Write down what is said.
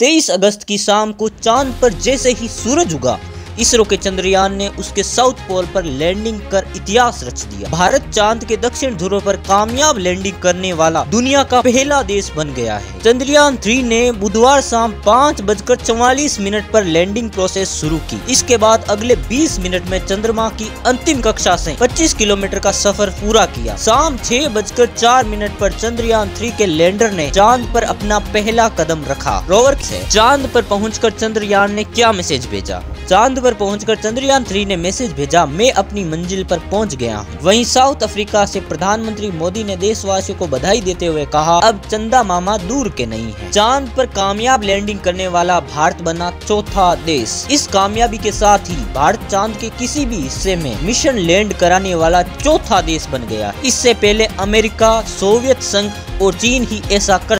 तेईस अगस्त की शाम को चाँद पर जैसे ही सूरज उगा इसरो के चंद्रयान ने उसके साउथ पोल पर लैंडिंग कर इतिहास रच दिया। भारत चाँद के दक्षिण ध्रुव पर कामयाब लैंडिंग करने वाला दुनिया का पहला देश बन गया है। चंद्रयान थ्री ने बुधवार शाम पाँच बजकर चौवालीस मिनट पर लैंडिंग प्रोसेस शुरू की। इसके बाद अगले 20 मिनट में चंद्रमा की अंतिम कक्षा से 25 किलोमीटर का सफ़र पूरा किया। शाम छह बजकर चार मिनट पर चंद्रयान थ्री के लैंडर ने चाँद पर अपना पहला कदम रखा। रोवर से चाँद पर पहुंचकर चंद्रयान ने क्या मैसेज भेजा? चाँद पर पहुंचकर चंद्रयान थ्री ने मैसेज भेजा, मैं अपनी मंजिल पर पहुँच गया। वहीं साउथ अफ्रीका से प्रधानमंत्री मोदी ने देशवासियों को बधाई देते हुए कहा, अब चंदा मामा दूर के नहीं है। चाँद पर कामयाब लैंडिंग करने वाला भारत बना चौथा देश। इस कामयाबी के साथ ही भारत चाँद के किसी भी हिस्से में मिशन लैंड कराने वाला चौथा देश बन गया इससे पहले अमेरिका, सोवियत संघ और चीन ही ऐसा कर